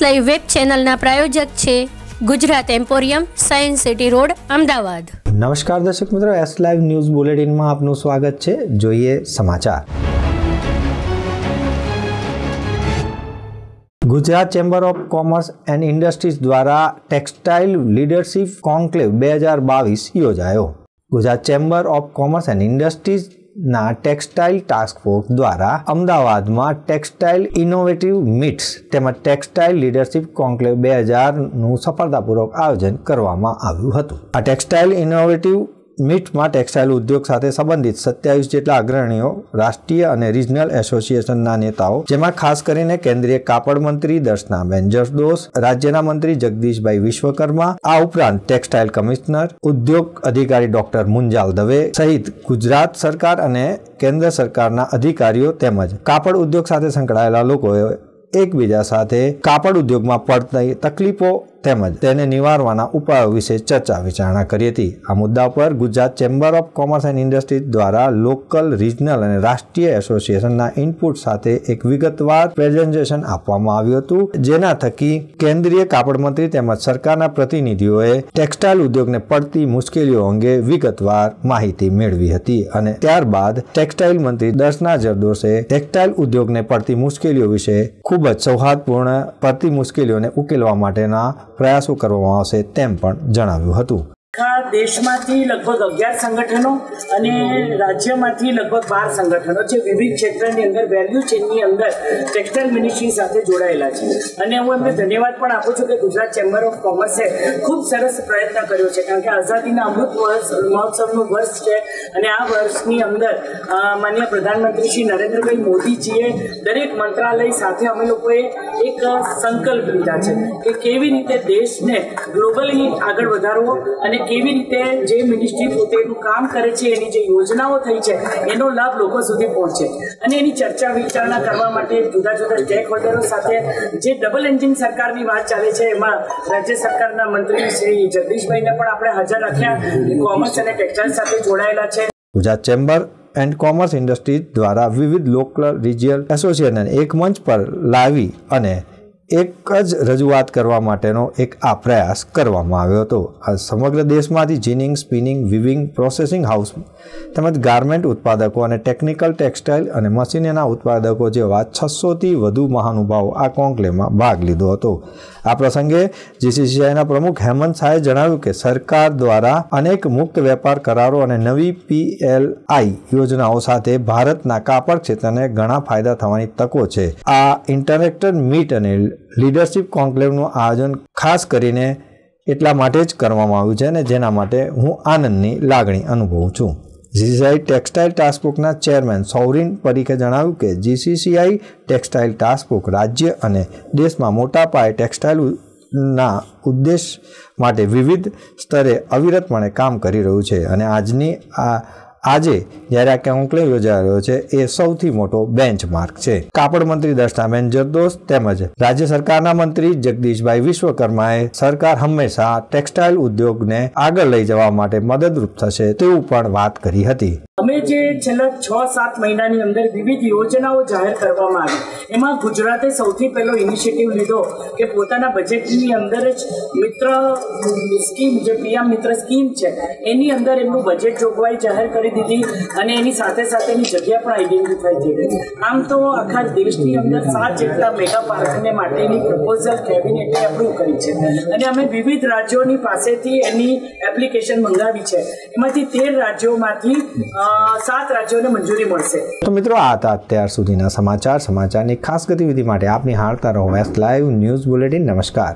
Live web ચેનલના પ્રાયોજક છે Gujarat Emporium Science City Road, Ahmedabad. નમસ્કાર દર્શક મિત્રો એસ લાઈવ ન્યૂઝ બુલેટિનમાં આપનું સ્વાગત છે. જોઈએ સમાચાર. Gujarat Chamber of Commerce and Industries દ્વારા ટેક્સટાઇલ લીડરશિપ કોન્ક્લેવ બે હજાર બાવીસ યોજાયો. Gujarat Chamber of Commerce and Industries ના ટેક્સટાઇલ ટાસ્ક ફોર્સ દ્વારા અમદાવાદમાં ટેક્સટાઇલ ઇનોવેટિવ મિટ્સ તેમજ ટેક્સટાઇલ લીડરશિપ કોન્ક્લેવ બે હજારનું સફળતાપૂર્વક આયોજન કરવામાં આવ્યું હતું. આ ટેક્સટાઇલ ઇનોવેટિવ મીટમાં ટેક્સટાઇલ ઉદ્યોગ સાથે સંબંધિત સત્યાવીસ જેટલા અગ્રણીઓ રાષ્ટ્રીય અને રિજનલ એસોસિએશનના નેતાઓ, જેમાં ખાસ કરીને કેન્દ્રીય કાપડ મંત્રી દર્શનાબેન જસદોસ રાજ્યના મંત્રી જગદીશભાઈ વિશ્વકર્મા, આ ઉપરાંત ટેક્સટાઇલ કમિશનર, ઉદ્યોગ અધિકારી ડોક્ટર મુંજાલ દવે સહિત ગુજરાત સરકાર અને કેન્દ્ર સરકારના અધિકારીઓ તેમજ કાપડ ઉદ્યોગ સાથે સંકળાયેલા લોકોએ એકબીજા સાથે કાપડ ઉદ્યોગમાં પડતી તકલીફો તેમજ તેને નિવારવાના ઉપાયો વિશે ચર્ચા વિચારણા કરી હતી. આ મુદ્દા પર Gujarat Chamber of Commerce and Industries દ્વારા લોકલ, રિજનલ અને રાષ્ટ્રીય એસોસિએશનના ઇનપુટ સાથે એક વિગતવાર પ્રેઝન્ટેશન આપવામાં આવ્યું હતું, જેના થકી કેન્દ્રીય કાપડ મંત્રી તેમજ સરકારના પ્રતિનિધિઓએ ટેક્સટાઇલ ઉદ્યોગને પડતી મુશ્કેલીઓ અંગે વિગતવાર માહિતી મેળવી હતી અને ત્યારબાદ ટેક્સટાઇલ મંત્રી દર્શના જરદોસે ટેક્સટાઇલ ઉદ્યોગને પડતી મુશ્કેલીઓ વિશે ખૂબ જ સૌહાર્દપૂર્ણ, પડતી મુશ્કેલીઓને ઉકેલવા માટેના પ્રયાસો કરવામાં આવશે તેમ પણ જણાવ્યું હતું. આખા દેશમાંથી લગભગ અગિયાર સંગઠનો અને રાજ્યમાંથી લગભગ બાર સંગઠનો જે વિવિધ ક્ષેત્રની અંદર વેલ્યુ ચેનની અંદર ટેક્સટાઇલ મિનિસ્ટ્રી સાથે જોડાયેલા છે. અને હું એમને ધન્યવાદ પણ આપું છું કે ગુજરાત ચેમ્બર ઓફ કોમર્સે ખૂબ સરસ પ્રયત્ન કર્યો છે. કારણ કે આઝાદીના અમૃત વર્ષ, મહોત્સવનું વર્ષ છે અને આ વર્ષની અંદર માન્ય પ્રધાનમંત્રી શ્રી નરેન્દ્રભાઈ મોદીજીએ દરેક મંત્રાલય સાથે અમે લોકોએ એક સંકલ્પ લીધા છે કે કેવી રીતે દેશને ગ્લોબલી આગળ વધારવો અને કેવી રીતે જે મિનિસ્ટ્રી પોતેનું કામ કરે છે, એની જે યોજનાઓ થઈ છે, એનો લાભ લોકો સુધી પહોંચે. અને એની ચર્ચા વિચારણા કરવા માટે જુદા જુદા સ્ટેક હોલ્ડરો સાથે જે ડબલ એન્જિન સરકારની વાત ચાલે છે, એમાં રાજ્ય સરકારના મંત્રી શ્રી જગદીશભાઈને પણ આપણે હાજર રાખ્યા. કોમર્સ અને ટેક્સટાઇલ સાથે જોડાયેલા છે. Gujarat Chamber and Commerce Industries દ્વારા વિવિધ લોકલ, રિજિયલ એસોસિએશન એક મંચ પર લાવી અને એક જ રજૂઆત કરવા માટેનો એક આ પ્રયાસ કરવામાં આવ્યો હતો. આ સમગ્ર દેશમાંથી ginning, spinning, weaving, processing house તેમજ ગાર્મેન્ટ ઉત્પાદકો અને ટેકનિકલ, ટેક્સટાઇલ અને મશીનના ઉત્પાદકો જેવા છસોથી વધુ મહાનુભાવો આ કોન્કલેવમાં ભાગ લીધો હતો. આ પ્રસંગે જીસીસીઆઈના પ્રમુખ હેમંત શાહે જણાવ્યું કે સરકાર દ્વારા અનેક મુક્ત વેપાર કરારો અને નવી પીએલઆઈ યોજનાઓ સાથે ભારતના કાપડ ક્ષેત્રને ઘણા ફાયદા થવાની તકો છે. આ ઇન્ટરેક્ટેડ મીટ અને લીડરશિપ કોન્ક્લેવનું આયોજન ખાસ કરીને એટલા માટે જ કરવામાં આવ્યું છે અને જેના માટે હું આનંદની લાગણી અનુભવું છું. જીસીઆઈ ટેક્સટાઇલ ટાસ્કફોર્સના ચેરમેન સૌરીન પરીખે જણાવ્યું કે જીસીસીઆઈ ટેક્સટાઇલ ટાસ્કફોર્સ રાજ્ય અને દેશમાં મોટા પાયે ટેક્સટાઇલ ઉદ્દેશ માટે વિવિધ સ્તરે અવિરતપણે કામ કરી રહ્યું છે અને આજની આ આજે જ્યારે આ કોન્કલેવ યોજાયો છે, એ સૌથી મોટો બેન્ચમાર્ક છે. કાપડ મંત્રી દર્શનાબેન જરદોસ તેમજ રાજ્ય સરકારના મંત્રી જગદીશભાઈ વિશ્વકર્માએ સરકાર હંમેશા ટેક્સટાઇલ ઉદ્યોગને આગળ લઈ જવા માટે મદદરૂપ થશે તેવું પણ વાત કરી હતી. અમે જે છેલ્લા છ, સાત મહિનાની અંદર વિવિધ યોજનાઓ જાહેર કરવામાં આવી, એમાં ગુજરાતે સૌથી પહેલો ઇનિશિયેટિવ લીધો કે પોતાના બજેટની અંદર જ મિત્ર સ્કીમ જે પીએમ મિત્ર સ્કીમ છે, એની અંદર એમનું બજેટ જોગવાઈ જાહેર કરી દીધી અને એની સાથે સાથેની જગ્યા પણ આઈડેન્ટિફાઈ થઈ ગઈ. આમ તો આખા દેશની અંદર સાત જેટલા મેગા પાર્કને માટેની પ્રપોઝલ કેબિનેટે અપ્રૂવ કરી છે. અને અમે વિવિધ રાજ્યોની પાસેથી એની એપ્લિકેશન મંગાવી છે. એમાંથી તેર રાજ્યોમાંથી સાત રાજ્યોને મંજૂરી મળશે. તો મિત્રો, આ હતા અત્યાર સુધીના સમાચાર. સમાચારની ખાસ ગતિવિધિ માટે આપની હાલતા રહો એસ લાઈવ ન્યૂઝ બુલેટિન નમસ્કાર.